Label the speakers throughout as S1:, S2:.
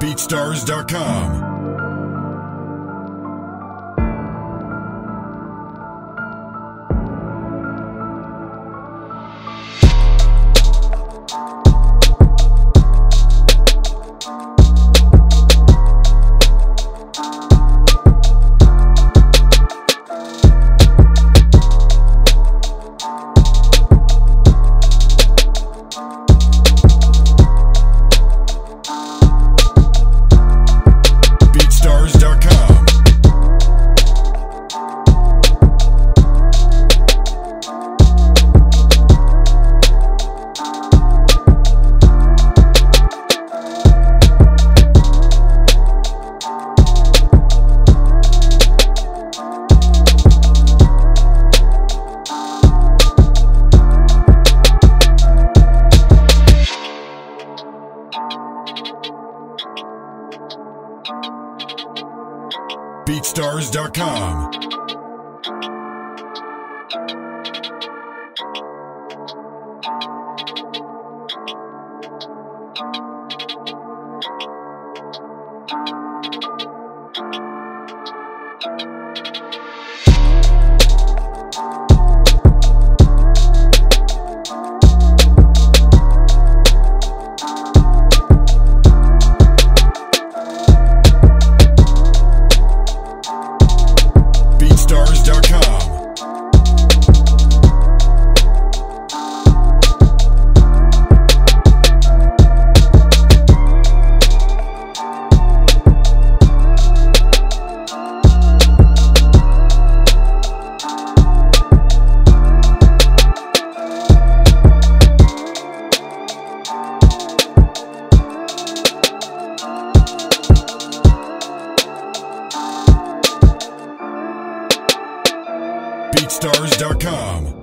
S1: BeatStars.com. BeatStars.com. BeatStars.com. BeatStars.com.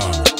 S1: Rock.